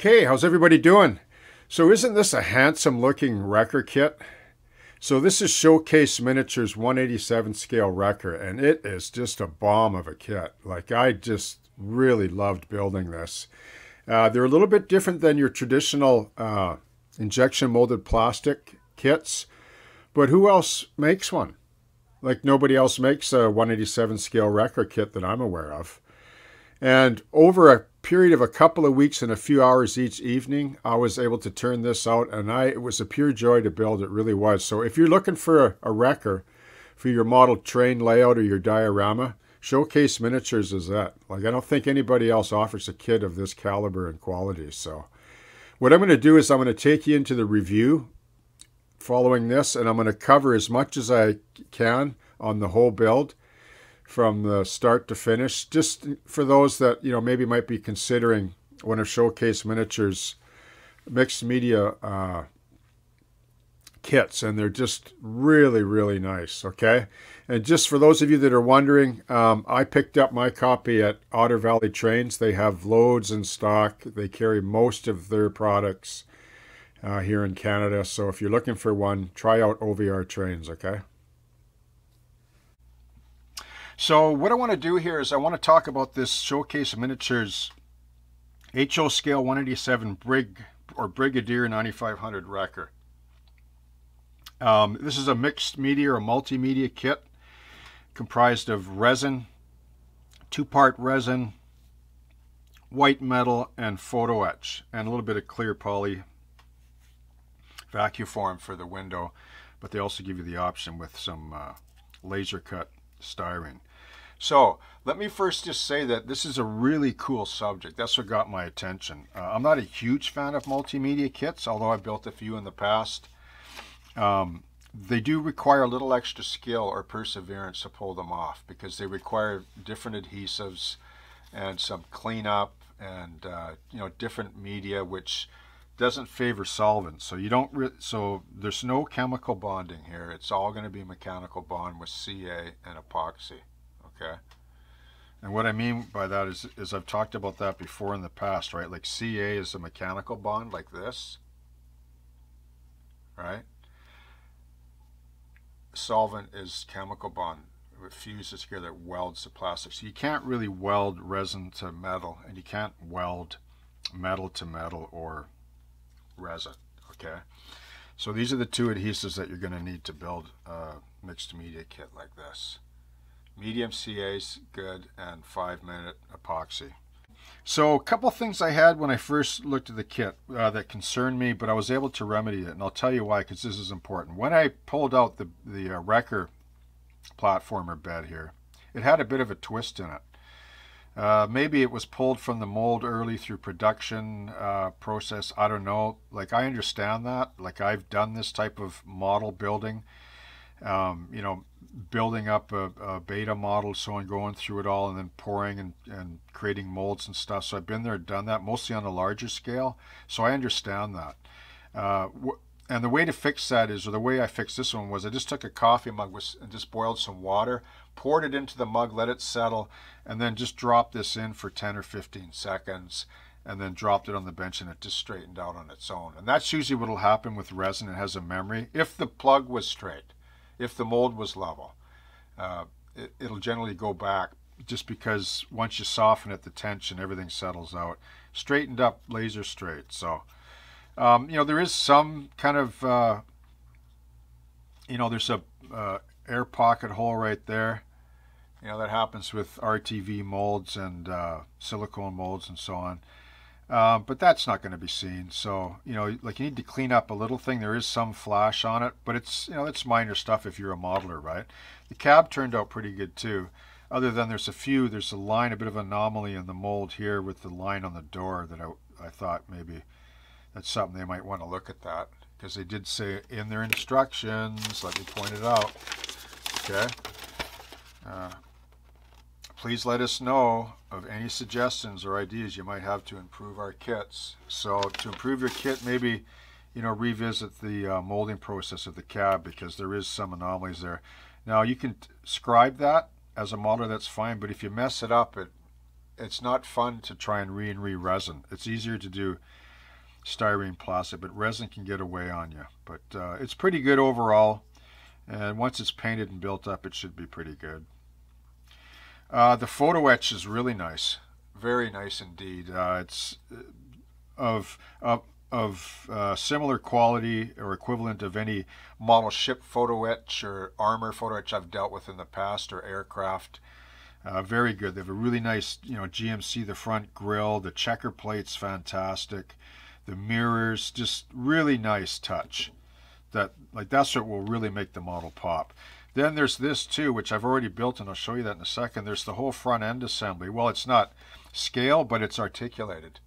Okay, how's everybody doing? So isn't this a handsome looking wrecker kit? So this is Showcase Miniatures 187 scale wrecker and it is just a bomb of a kit. Like I just really loved building this. Uh, they're a little bit different than your traditional uh, injection molded plastic kits, but who else makes one? Like nobody else makes a 187 scale wrecker kit that I'm aware of. And over a period of a couple of weeks and a few hours each evening, I was able to turn this out, and I it was a pure joy to build. It really was. So if you're looking for a, a wrecker for your model train layout or your diorama, Showcase Miniatures is that. Like I don't think anybody else offers a kit of this caliber and quality. So what I'm going to do is I'm going to take you into the review following this, and I'm going to cover as much as I can on the whole build from the start to finish. Just for those that you know maybe might be considering one of Showcase Miniatures mixed media uh, kits, and they're just really really nice. Okay, and just for those of you that are wondering, um, I picked up my copy at Otter Valley Trains. They have loads in stock. They carry most of their products. Uh, here in Canada. So if you're looking for one, try out OVR trains, okay? So what I want to do here is I want to talk about this Showcase Miniatures HO Scale 187 Brig or Brigadier 9500 wrecker. Um, this is a mixed media or multimedia kit comprised of resin, two-part resin, white metal, and photo etch, and a little bit of clear poly vacuum form for the window, but they also give you the option with some uh, laser cut styrene. So let me first just say that this is a really cool subject. That's what got my attention. Uh, I'm not a huge fan of multimedia kits, although I've built a few in the past. Um, they do require a little extra skill or perseverance to pull them off because they require different adhesives and some cleanup and uh, you know different media which doesn't favor solvents so you don't so there's no chemical bonding here it's all going to be mechanical bond with CA and epoxy Okay. And what I mean by that is, is I've talked about that before in the past, right? Like CA is a mechanical bond like this, right? Solvent is chemical bond. It fuses together, welds the plastic. So you can't really weld resin to metal, and you can't weld metal to metal or resin, okay? So these are the two adhesives that you're going to need to build a mixed media kit like this medium CA's good, and five minute epoxy. So a couple things I had when I first looked at the kit uh, that concerned me, but I was able to remedy it, and I'll tell you why, because this is important. When I pulled out the, the uh, wrecker platformer bed here, it had a bit of a twist in it. Uh, maybe it was pulled from the mold early through production uh, process. I don't know. Like I understand that. Like I've done this type of model building. Um, you know, building up a, a, beta model, so and going through it all, and then pouring and, and creating molds and stuff. So I've been there, done that, mostly on a larger scale. So I understand that. Uh, and the way to fix that is, or the way I fixed this one was, I just took a coffee mug with, and just boiled some water, poured it into the mug, let it settle, and then just dropped this in for 10 or 15 seconds and then dropped it on the bench and it just straightened out on its own. And that's usually what will happen with resin. It has a memory. If the plug was straight, if the mold was level. Uh, it, it'll generally go back just because once you soften it, the tension, everything settles out. Straightened up, laser straight. So, um, you know, there is some kind of, uh, you know, there's a uh, air pocket hole right there. You know, that happens with RTV molds and uh, silicone molds and so on. Uh, but that's not going to be seen. So, you know, like you need to clean up a little thing. There is some flash on it, but it's, you know, it's minor stuff if you're a modeler, right? The cab turned out pretty good too. Other than there's a few, there's a line, a bit of anomaly in the mold here with the line on the door that I, I thought maybe that's something they might want to look at that because they did say in their instructions, let me point it out. Okay. Uh, please let us know of any suggestions or ideas you might have to improve our kits. So to improve your kit, maybe you know revisit the uh, molding process of the cab because there is some anomalies there. Now you can scribe that as a model, that's fine, but if you mess it up, it it's not fun to try and re and re resin. It's easier to do styrene plastic, but resin can get away on you. But uh, it's pretty good overall. And once it's painted and built up, it should be pretty good. Uh, the photo etch is really nice. Very nice indeed. Uh, it's uh, of, of, of uh, similar quality or equivalent of any model ship photo etch or armor photo etch I've dealt with in the past or aircraft. Uh, very good. They have a really nice, you know, GMC, the front grille, the checker plate's fantastic. The mirrors, just really nice touch. That like that's what will really make the model pop. Then there's this too, which I've already built, and I'll show you that in a second. There's the whole front end assembly. Well, it's not scale, but it's articulated.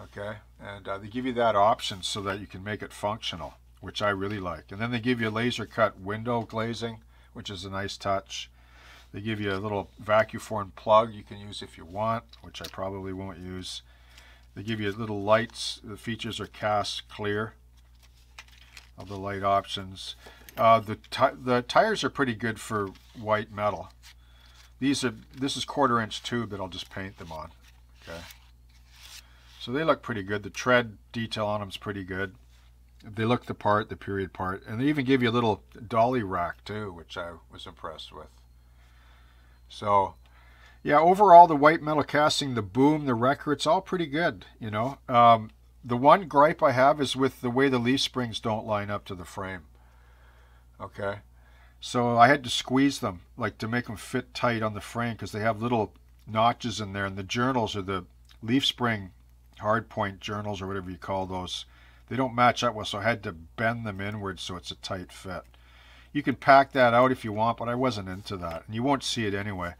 Okay, and uh, they give you that option so that you can make it functional, which I really like. And then they give you laser cut window glazing, which is a nice touch. They give you a little vacuum form plug you can use if you want, which I probably won't use. They give you little lights. The features are cast clear of the light options. Uh, the the tires are pretty good for white metal. These are this is quarter inch tube that I'll just paint them on. Okay. So they look pretty good. The tread detail on them is pretty good. They look the part, the period part, and they even give you a little dolly rack too, which I was impressed with. So yeah, overall, the white metal casting, the boom, the wrecker, it's all pretty good, you know. Um, the one gripe I have is with the way the leaf springs don't line up to the frame. Okay. So I had to squeeze them, like to make them fit tight on the frame because they have little notches in there. And the journals are the leaf spring hard point journals or whatever you call those. They don't match up well, so I had to bend them inwards so it's a tight fit. You can pack that out if you want, but I wasn't into that. And you won't see it anyway.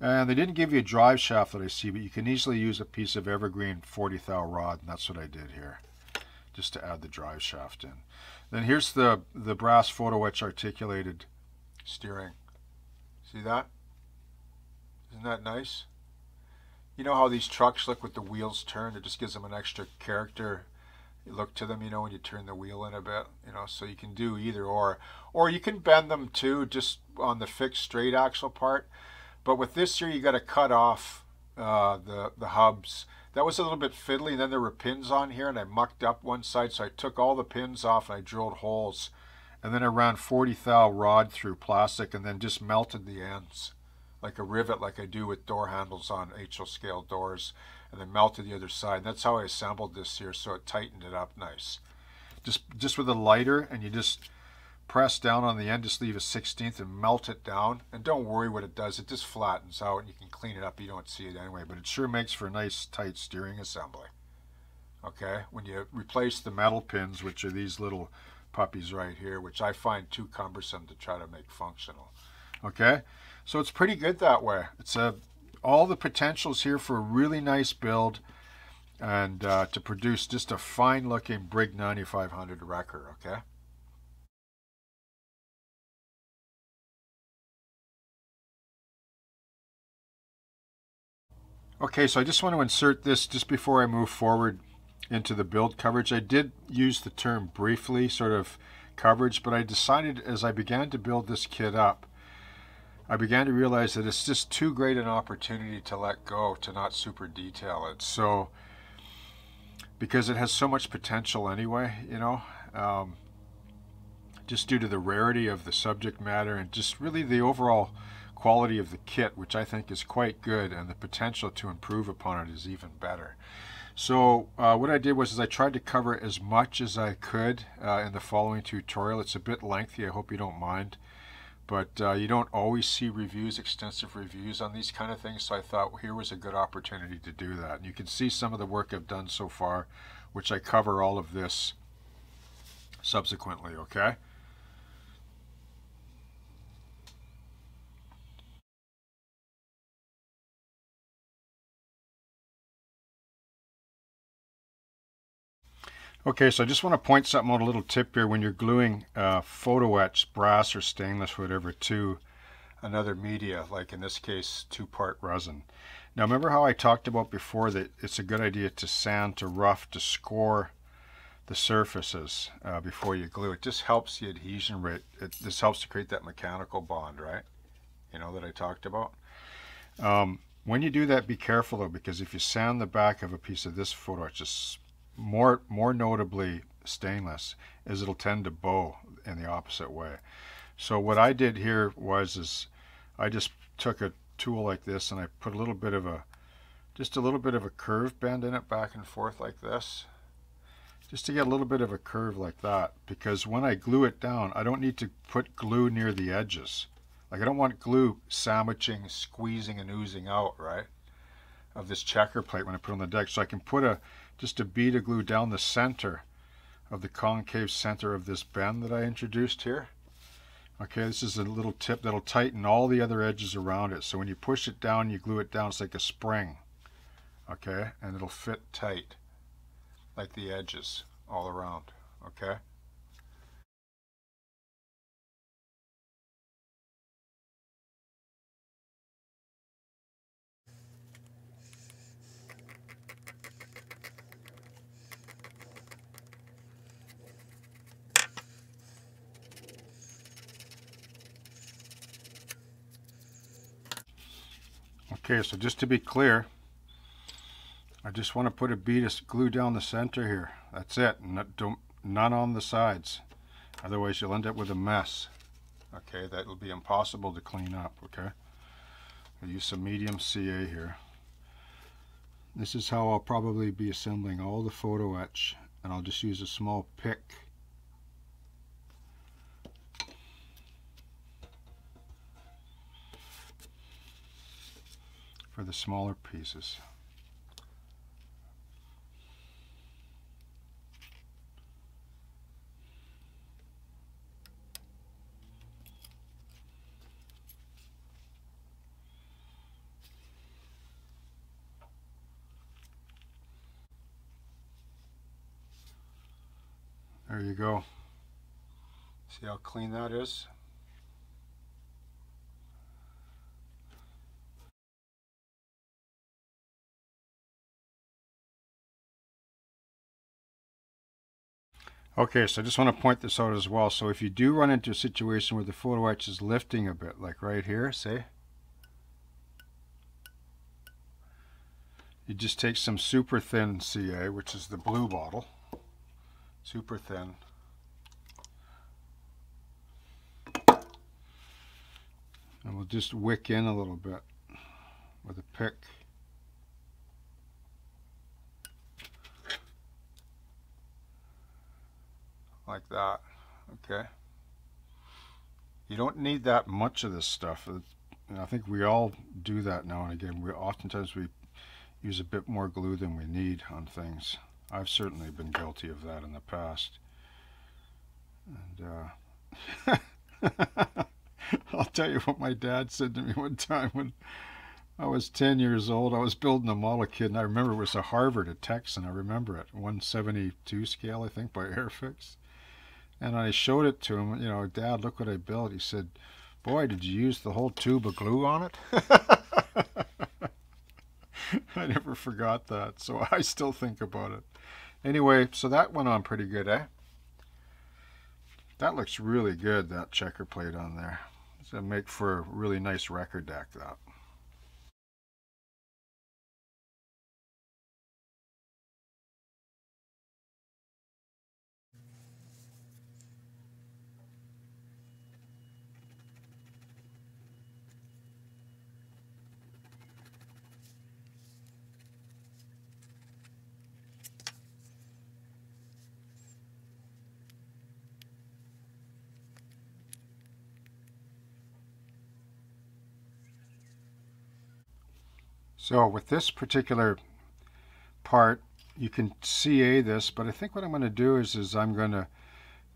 And they didn't give you a drive shaft that I see, but you can easily use a piece of evergreen 40 thou rod, and that's what I did here, just to add the drive shaft in. Then here's the, the brass photo etch articulated steering. See that? Isn't that nice? You know how these trucks look with the wheels turned? It just gives them an extra character look to them, you know, when you turn the wheel in a bit, you know, so you can do either or. Or you can bend them too, just on the fixed straight axle part. But with this here, you got to cut off uh, the, the hubs. That was a little bit fiddly. And then there were pins on here, and I mucked up one side. So I took all the pins off, and I drilled holes. And then I ran 40 thou rod through plastic, and then just melted the ends like a rivet like I do with door handles on HO scale doors and then melted the other side. And that's how I assembled this here so it tightened it up nice. Just just with a lighter and you just press down on the end, just leave a 16th and melt it down. And don't worry what it does, it just flattens out and you can clean it up. You don't see it anyway, but it sure makes for a nice tight steering assembly. Okay, when you replace the metal pins, which are these little puppies right here, which I find too cumbersome to try to make functional. Okay, so it's pretty good that way. It's a all the potentials here for a really nice build and uh, to produce just a fine looking Brig 9500 wrecker, okay? Okay, so I just want to insert this just before I move forward into the build coverage. I did use the term briefly, sort of coverage, but I decided as I began to build this kit up, I began to realize that it's just too great an opportunity to let go, to not super detail it. So, because it has so much potential anyway, you know, um, just due to the rarity of the subject matter and just really the overall quality of the kit, which I think is quite good, and the potential to improve upon it is even better. So uh, what I did was is I tried to cover as much as I could uh, in the following tutorial. It's a bit lengthy, I hope you don't mind. But uh, you don't always see reviews, extensive reviews on these kind of things, so I thought here was a good opportunity to do that. And you can see some of the work I've done so far, which I cover all of this subsequently, okay? Okay, so I just want to point something out, a little tip here. When you're gluing uh, photo etch, brass or stainless, whatever, to another media, like in this case, two-part resin. Now remember how I talked about before that it's a good idea to sand, to rough, to score the surfaces uh, before you glue. It just helps the adhesion rate. It, this helps to create that mechanical bond, right? You know, that I talked about. Um, when you do that, be careful though, because if you sand the back of a piece of this photo, it's just more more notably stainless, is it'll tend to bow in the opposite way. So what I did here was is I just took a tool like this and I put a little bit of a just a little bit of a curve bend in it back and forth like this just to get a little bit of a curve like that. Because when I glue it down I don't need to put glue near the edges. Like I don't want glue sandwiching squeezing and oozing out right of this checker plate when I put on the deck. So I can put a just a bead of glue down the center of the concave center of this bend that I introduced here. Okay this is a little tip that'll tighten all the other edges around it. So when you push it down you glue it down it's like a spring. Okay and it'll fit tight like the edges all around, okay? Okay, so just to be clear, I just want to put a bead of glue down the center here. That's it. don't, none on the sides. Otherwise you'll end up with a mess. Okay, that'll be impossible to clean up, okay? I'll use some medium CA here. This is how I'll probably be assembling all the photo etch and I'll just use a small pick for the smaller pieces. There you go. See how clean that is? Okay, so I just want to point this out as well. So if you do run into a situation where the photo etch is lifting a bit, like right here, say, you just take some super thin CA, which is the blue bottle, super thin. And we'll just wick in a little bit with a pick. Like that, okay? You don't need that much of this stuff. and I think we all do that now and again. We Oftentimes we use a bit more glue than we need on things. I've certainly been guilty of that in the past. And uh, I'll tell you what my dad said to me one time when I was 10 years old. I was building a model kit, and I remember it was a Harvard a Texan. I remember it, 172 scale, I think, by Airfix. And I showed it to him, you know, Dad, look what I built. He said, boy, did you use the whole tube of glue on it? I never forgot that, so I still think about it. Anyway, so that went on pretty good, eh? That looks really good, that checker plate on there. It's going to make for a really nice wrecker deck, that. So with this particular part, you can CA this, but I think what I'm going to do is, is I'm going to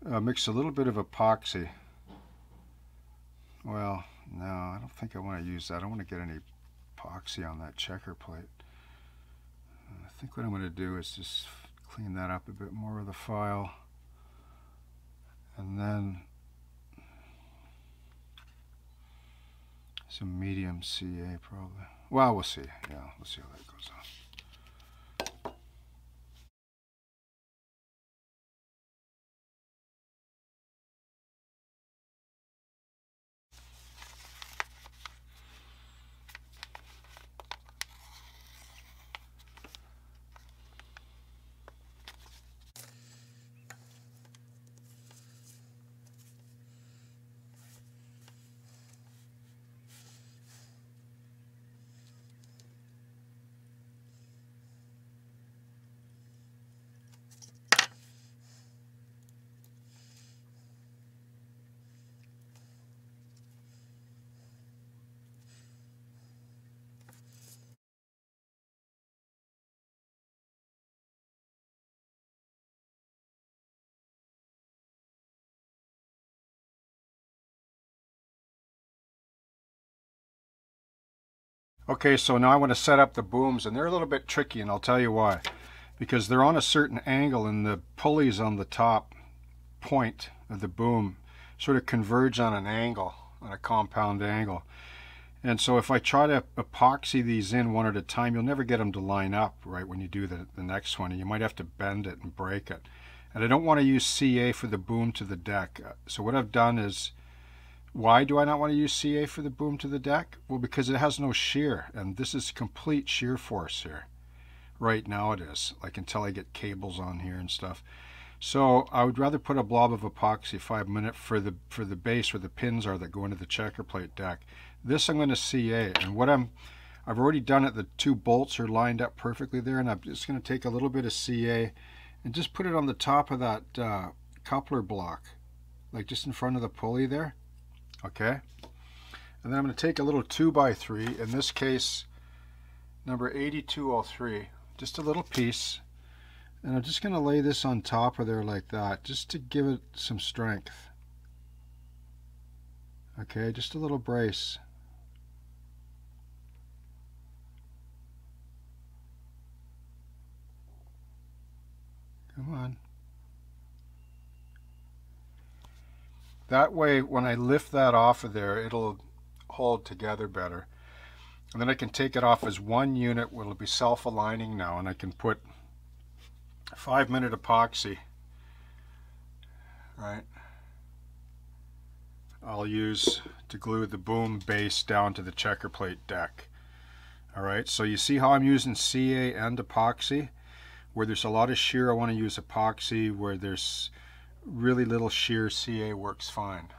uh, mix a little bit of epoxy. Well, no, I don't think I want to use that. I don't want to get any epoxy on that checker plate. I think what I'm going to do is just clean that up a bit more with the file. And then some medium CA probably. Well, we'll see. Yeah, we'll see how that goes on. Okay, so now I want to set up the booms, and they're a little bit tricky, and I'll tell you why. Because they're on a certain angle, and the pulleys on the top point of the boom sort of converge on an angle, on a compound angle. And so if I try to epoxy these in one at a time, you'll never get them to line up right when you do the, the next one. You might have to bend it and break it. And I don't want to use CA for the boom to the deck. So what I've done is why do I not want to use CA for the boom to the deck? Well, because it has no shear, and this is complete shear force here. Right now it is, like until I get cables on here and stuff. So I would rather put a blob of epoxy 5 minute for the for the base where the pins are that go into the checker plate deck. This I'm going to CA, and what I'm I've already done it. The two bolts are lined up perfectly there, and I'm just going to take a little bit of CA and just put it on the top of that uh, coupler block, like just in front of the pulley there okay? And then I'm going to take a little 2 by 3 in this case number 8203 just a little piece. And I'm just going to lay this on top of there like that just to give it some strength. Okay just a little brace. Come on That way, when I lift that off of there, it'll hold together better. And then I can take it off as one unit, it'll be self-aligning now, and I can put five minute epoxy, right? I'll use to glue the boom base down to the checker plate deck. All right, so you see how I'm using CA and epoxy? Where there's a lot of shear, I want to use epoxy. Where there's really little shear CA works fine.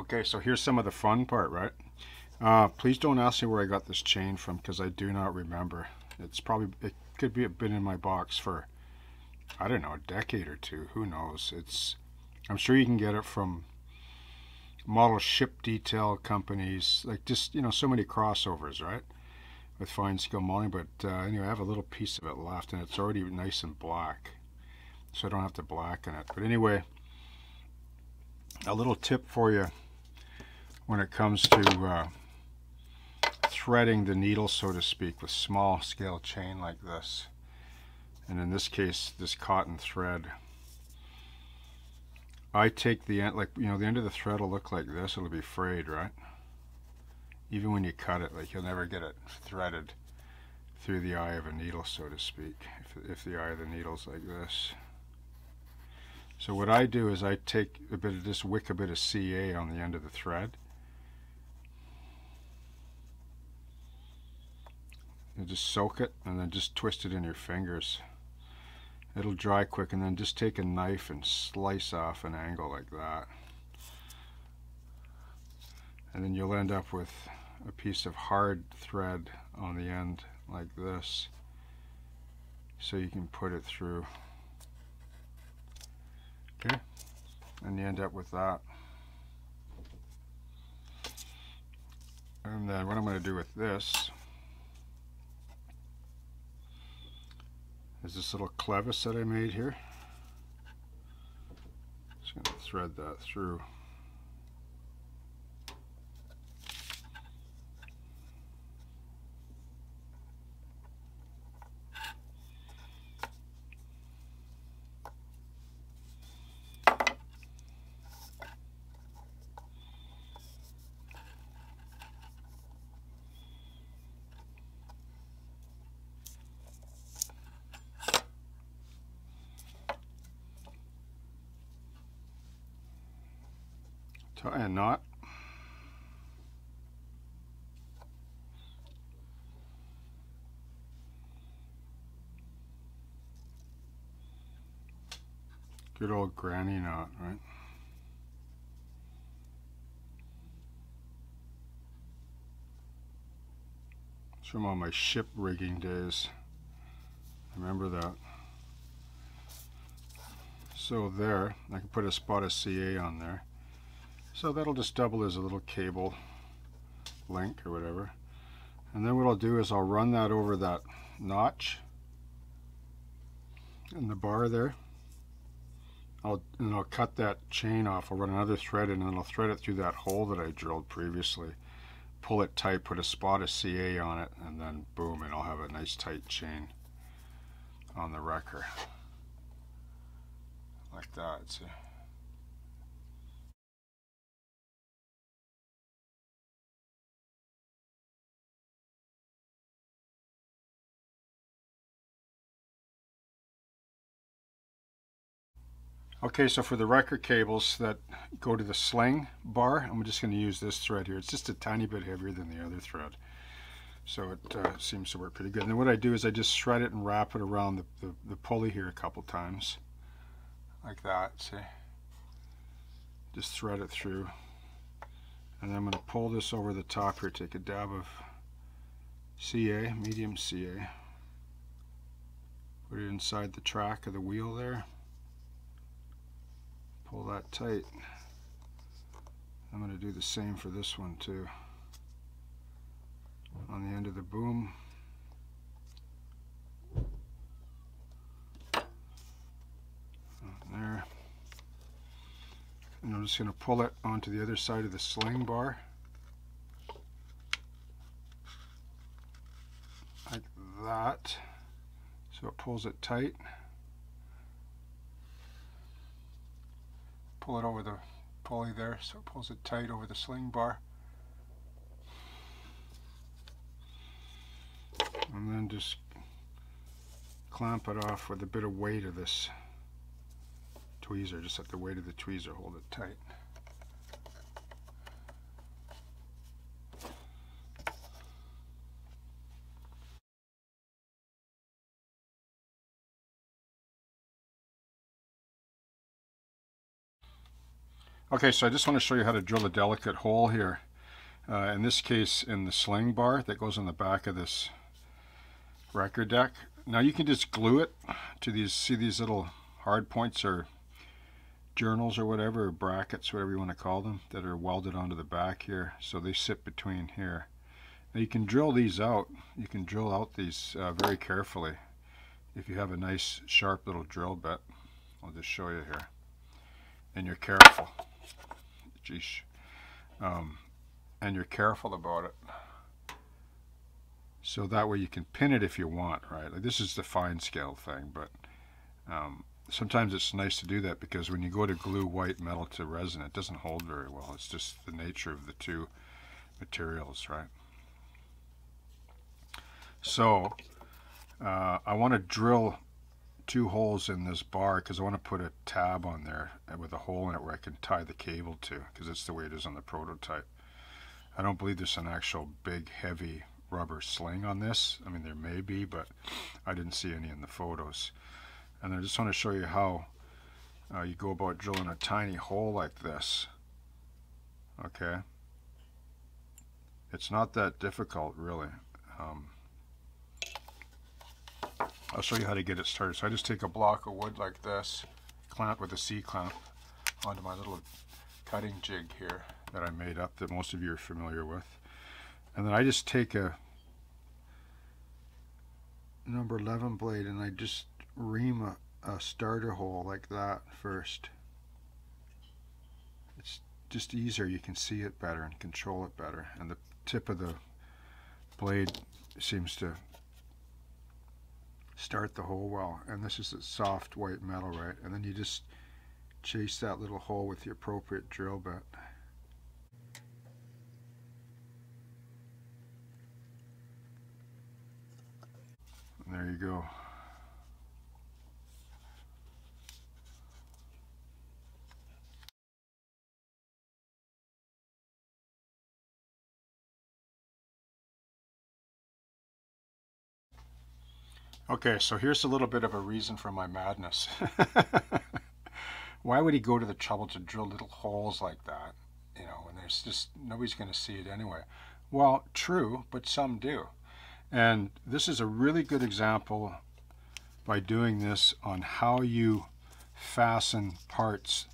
Okay, so here's some of the fun part, right? Uh, please don't ask me where I got this chain from because I do not remember. It's probably, it could be been in my box for, I don't know, a decade or two. Who knows? It's, I'm sure you can get it from model ship detail companies, like just, you know, so many crossovers, right? With fine skill modeling. But uh, anyway, I have a little piece of it left and it's already nice and black. So I don't have to blacken it. But anyway, a little tip for you when it comes to uh, threading the needle, so to speak, with small scale chain like this. And in this case, this cotton thread. I take the end, like, you know, the end of the thread will look like this. It'll be frayed, right? Even when you cut it, like, you'll never get it threaded through the eye of a needle, so to speak, if, if the eye of the needle's like this. So what I do is I take a bit of this wick a bit of CA on the end of the thread Just soak it and then just twist it in your fingers. It'll dry quick and then just take a knife and slice off an angle like that. And then you'll end up with a piece of hard thread on the end like this. So you can put it through. Okay, and you end up with that. And then what I'm going to do with this is this little clevis that I made here. Just going to thread that through. tie a knot good old granny knot right it's from all my ship rigging days remember that so there I can put a spot of CA on there so that'll just double as a little cable link or whatever. And then what I'll do is I'll run that over that notch in the bar there. I'll, and I'll cut that chain off. I'll run another thread in and then I'll thread it through that hole that I drilled previously. Pull it tight, put a spot of CA on it, and then boom, and I'll have a nice tight chain on the wrecker. Like that, see. Okay, so for the wrecker cables that go to the sling bar, I'm just going to use this thread here. It's just a tiny bit heavier than the other thread. So it uh, seems to work pretty good. And then what I do is I just shred it and wrap it around the, the, the pulley here a couple times. Like that, see? Just thread it through. And then I'm going to pull this over the top here, take a dab of CA, medium CA. Put it inside the track of the wheel there pull that tight. I'm going to do the same for this one too. On the end of the boom. There. And I'm just going to pull it onto the other side of the sling bar. Like that. So it pulls it tight. Pull it over the pulley there so it pulls it tight over the sling bar. And then just clamp it off with a bit of weight of this tweezer, just let the weight of the tweezer hold it tight. Okay, so I just want to show you how to drill a delicate hole here. Uh, in this case, in the sling bar that goes on the back of this wrecker deck. Now you can just glue it to these, see these little hard points or journals or whatever, or brackets, whatever you want to call them, that are welded onto the back here. So they sit between here. Now you can drill these out. You can drill out these uh, very carefully if you have a nice sharp little drill bit. I'll just show you here. And you're careful. Geesh. Um, and you're careful about it. So that way you can pin it if you want, right? Like this is the fine scale thing, but um, sometimes it's nice to do that because when you go to glue white metal to resin, it doesn't hold very well. It's just the nature of the two materials, right? So uh, I want to drill two holes in this bar because I want to put a tab on there with a hole in it where I can tie the cable to because it's the way it is on the prototype. I don't believe there's an actual big heavy rubber sling on this. I mean there may be but I didn't see any in the photos. And I just want to show you how uh, you go about drilling a tiny hole like this. Okay. It's not that difficult really. Um, I'll show you how to get it started. So I just take a block of wood like this, clamp with a C-clamp onto my little cutting jig here that I made up that most of you are familiar with. And then I just take a number 11 blade and I just ream a, a starter hole like that first. It's just easier, you can see it better and control it better. And the tip of the blade seems to start the hole well. And this is a soft white metal, right? And then you just chase that little hole with the appropriate drill bit. There you go. Okay, so here's a little bit of a reason for my madness. Why would he go to the trouble to drill little holes like that? You know, and there's just, nobody's going to see it anyway. Well, true, but some do. And this is a really good example by doing this on how you fasten parts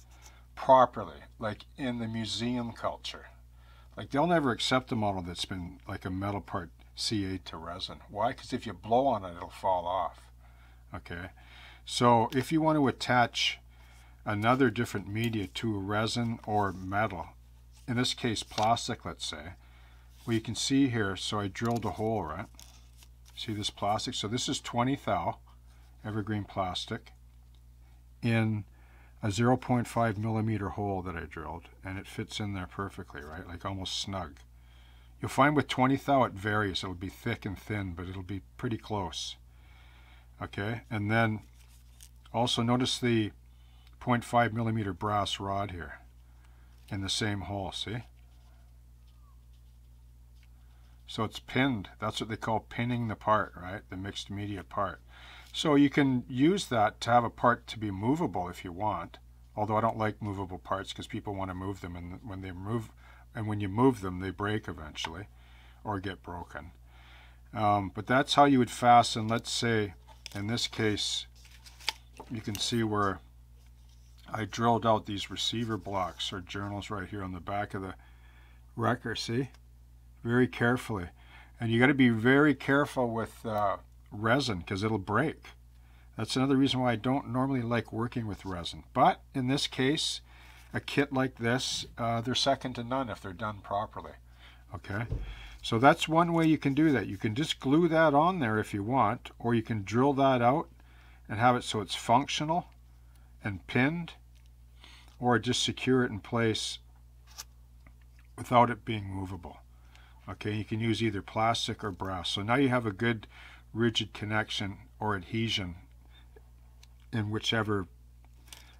properly, like in the museum culture. Like they'll never accept a model that's been like a metal part CA to resin. Why? Because if you blow on it, it'll fall off. Okay, so if you want to attach another different media to a resin or metal, in this case plastic, let's say, well you can see here, so I drilled a hole, right? See this plastic? So this is 20 thou evergreen plastic in a 0.5 millimeter hole that I drilled and it fits in there perfectly, right? Like almost snug. You'll find with 20 thou it varies. It'll be thick and thin, but it'll be pretty close. Okay, and then also notice the 0.5 millimeter brass rod here in the same hole, see? So it's pinned. That's what they call pinning the part, right? The mixed media part. So you can use that to have a part to be movable if you want. Although I don't like movable parts because people want to move them and when they move and when you move them they break eventually or get broken. Um, but that's how you would fasten, let's say in this case you can see where I drilled out these receiver blocks or journals right here on the back of the wrecker, see? Very carefully. And you got to be very careful with uh, resin because it'll break. That's another reason why I don't normally like working with resin. But in this case, a kit like this, uh, they're second to none if they're done properly. Okay, so that's one way you can do that. You can just glue that on there if you want, or you can drill that out and have it so it's functional and pinned, or just secure it in place without it being movable. Okay, you can use either plastic or brass. So now you have a good rigid connection or adhesion in whichever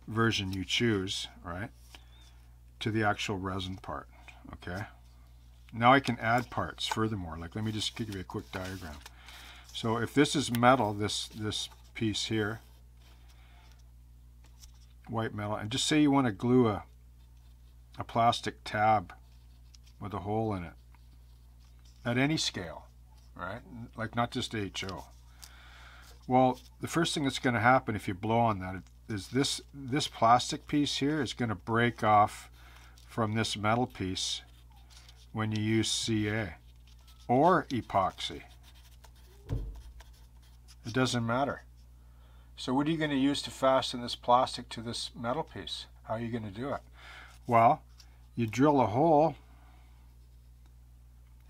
version you choose, right? To the actual resin part, okay? Now I can add parts furthermore, like let me just give you a quick diagram. So if this is metal, this, this piece here, white metal, and just say you want to glue a, a plastic tab with a hole in it at any scale, right? Like not just HO. Well, the first thing that's going to happen if you blow on that is this this plastic piece here is going to break off from this metal piece when you use CA or epoxy. It doesn't matter. So what are you going to use to fasten this plastic to this metal piece? How are you going to do it? Well, you drill a hole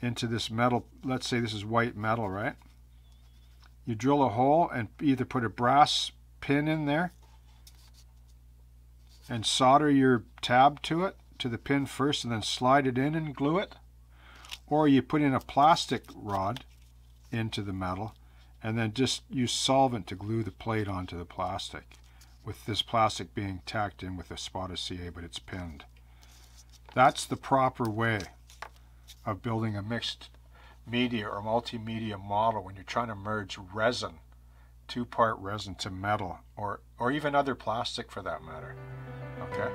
into this metal, let's say this is white metal, right? You drill a hole and either put a brass pin in there and solder your tab to it, to the pin first, and then slide it in and glue it. Or you put in a plastic rod into the metal and then just use solvent to glue the plate onto the plastic with this plastic being tacked in with a spot of CA but it's pinned. That's the proper way of building a mixed media or multimedia model when you're trying to merge resin, two-part resin to metal or, or even other plastic for that matter. Okay?